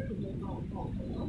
为什么闹闹腾啊？